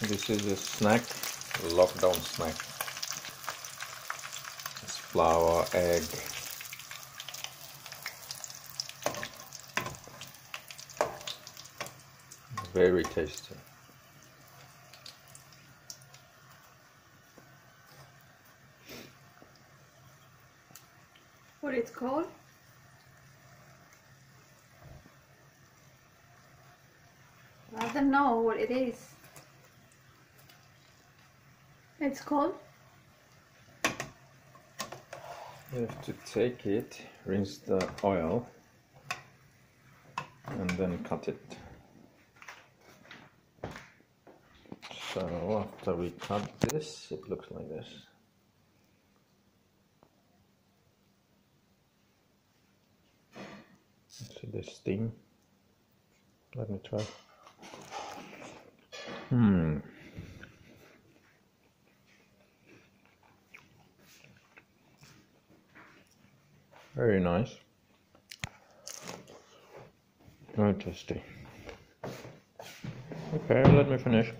This is a snack, lockdown snack. It's flour, egg. Very tasty. What it's called? I don't know what it is. It's called? You have to take it, rinse the oil, and then cut it. So after we cut this, it looks like this. See the steam. Let me try. Hmm. Very nice. Very tasty. Okay, let me finish.